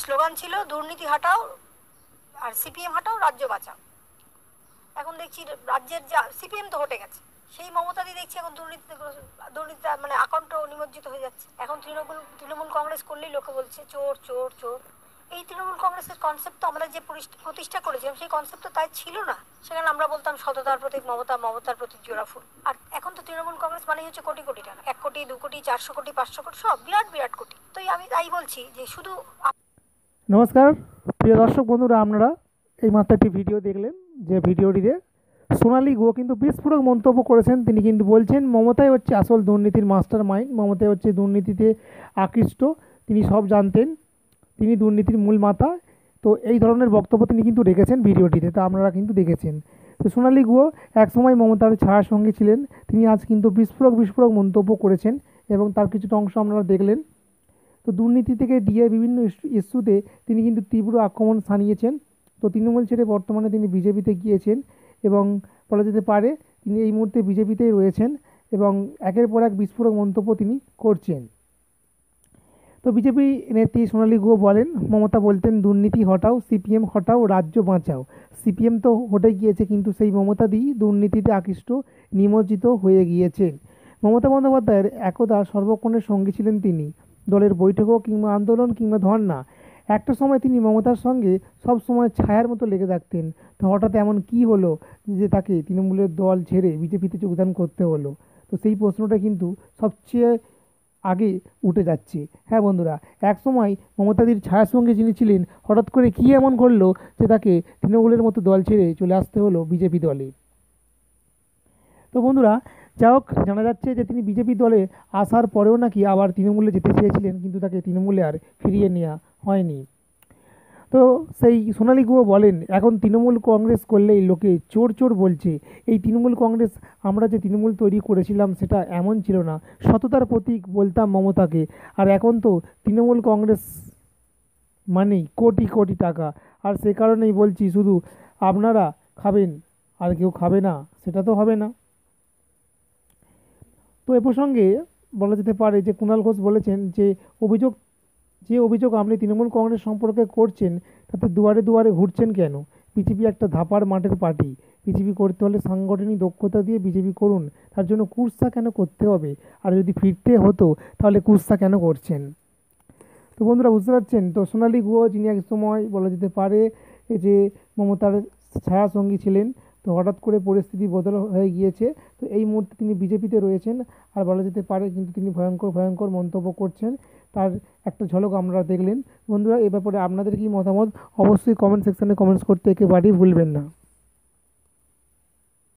Slogan ছিল, দুর্নীতি হাটাও আর CPM হাটাও, রাজ্য বাঁচাও। এখন দেখছি রাজ্যের যা, সিপিএম তো হটে গেছে। সেই মমতাদি দেখছি এখন দুর্নীতিতে গ্রস- দুর্নীতিতে মানে আকণ্ঠ নিমজ্জিত হয়ে যাচ্ছে। এখন তৃণমূল তৃণমূল কংগ্রেস করলেই লোকে বলছে, চোর চোর চোর। এই তৃণমূল কংগ্রেসের কনসেপ্ট তো আমরা যে প্রতিষ্ঠা করেছিলাম, সেই কনসেপ্ট তো তাই ছিল না। সেখানে আমরা বলতাম, সততার প্রতি মমতা, মমতার প্রতি জোড়া ফুল। আর এখন তো তৃণমূল কংগ্রেস মানেই হচ্ছে কোটি কোটি টাকা। এক কোটি, দু কোটি, চারশো কোটি, পাঁচশো কোটি, সব বিরাট বিরাট কোটি। তো আমি তাই বলছি যে শুধু নমস্কার, প্রিয় দর্শক বন্ধুরা, আপনারা এই মাত্র একটি ভিডিও দেখলেন, যে ভিডিওটিতে সোনালী গুহ কিন্তু বিস্ফোরক মন্তব্য করেছেন। তিনি কিন্তু বলছেন, মমতাই হচ্ছে আসল দুর্নীতির মাস্টার মাইন্ড মমতাই হচ্ছে দুর্নীতিতে আকৃষ্ট, তিনি সব জানতেন, তিনি দুর্নীতির মূল মাথা তো এই ধরনের বক্তব্য তিনি কিন্তু রেখেছেন ভিডিওটিতে, তা আপনারা কিন্তু দেখেছেন। তো সোনালী গুহ একসময় মমতার ছায়ার সঙ্গে ছিলেন, তিনি আজ কিন্তু বিস্ফোরক বিস্ফোরক মন্তব্য করেছেন, এবং তার কিছুটা অংশ আপনারা দেখলেন। তো দুর্নীতি থেকে দিয়ে বিভিন্ন ইস্যু- ইস্যুতে তিনি কিন্তু তীব্র আক্রমণ সানিয়েছেন। তো তৃণমূল ছেড়ে বর্তমানে তিনি বিজেপিতে গিয়েছেন এবং বলা যেতে পারে তিনি এই মুহূর্তে বিজেপিতেই রয়েছেন এবং একের পর এক বিস্ফোরক মন্তব্য তিনি করছেন। তো বিজেপি নেত্রী সোনালী গুহ বলেন, মমতা বলতেন, দুর্নীতি হটাও, সিপিএম হটাও, রাজ্য বাঁচাও। সিপিএম তো হটে গিয়েছে, কিন্তু সেই মমতাদি দুর্নীতিতে আকৃষ্ট, নিমজ্জিত হয়ে গিয়েছেন। মমতা বন্দ্যোপাধ্যায়ের একদা সর্বক্ষণের সঙ্গী ছিলেন তিনি। দলের বৈঠকও কিংবা আন্দোলন কিংবা ধর্না একটা সময় তিনি মমতার সঙ্গে সব সময় ছায়ার মতো লেগে থাকতেন। তো হঠাৎ এমন কি হলো যে তাকে তৃণমূলের দল ছেড়ে বিজেপিতে যোগদান করতে হলো? তো সেই প্রশ্নটা কিন্তু সবচেয়ে আগে উঠে যাচ্ছে। হ্যাঁ বন্ধুরা, এক সময় মমতাদির ছায়ার সঙ্গে যিনি ছিলেন, হঠাৎ করে কী এমন করল যে তাকে তৃণমূলের মতো দল ছেড়ে চলে আসতে হলো বিজেপি দলে? তো বন্ধুরা যা হোক, জানা যাচ্ছে যে তিনি বিজেপি দলে আসার পরেও নাকি আবার তৃণমূলে যেতে চেয়েছিলেন, কিন্তু তাকে তৃণমূলে আর ফিরিয়ে নেওয়া হয়নি। তো সেই সোনালী গুহ বলেন, এখন তৃণমূল কংগ্রেস করলেই লোকে চোর চোর বলছে। এই তৃণমূল কংগ্রেস, আমরা যে তৃণমূল তৈরি করেছিলাম সেটা এমন ছিল না। সততার প্রতীক বলতাম মমতাকে। আর এখন তো তৃণমূল কংগ্রেস মানেই কোটি কোটি টাকা। আর সে কারণেই বলছি, শুধু আপনারা খাবেন, আর কেউ খাবে না, সেটা তো হবে না। তো এ প্রসঙ্গে বলা যেতে পারে যে কুণাল ঘোষ বলেছেন যে অভিযোগ যে অভিযোগ আপনি তৃণমূল কংগ্রেস সম্পর্কে করছেন, তাতে দুয়ারে দুয়ারে ঘুরছেন কেন? বিজেপি একটা ধাপার মাঠের পার্টি। বিজেপি করতে হলে সাংগঠনিক দক্ষতা দিয়ে বিজেপি করুন, তার জন্য কুৎসা কেন করতে হবে? আর যদি ফিরতে হতো, তাহলে কুৎসা কেন করছেন? তো বন্ধুরা, বুঝতে পারছেন? তো সোনালী গুহ যিনি এক সময় বলা যেতে পারে যে মমতার ছায়া সঙ্গী ছিলেন তো হঠাৎ করে পরিস্থিতি বদল হয়ে গিয়েছে। তো এই মুহূর্তে তিনি বিজেপিতে রয়েছেন। আর বলা যেতে পারে কিন্তু তিনি ভয়ঙ্কর ভয়ঙ্কর মন্তব্য করছেন। তার একটা ঝলক আমরা দেখলেন। বন্ধুরা, এ ব্যাপারে আপনাদের কি মতামত? অবশ্যই কমেন্ট সেকশানে কমেন্টস করতে একেবারেই ভুলবেন না।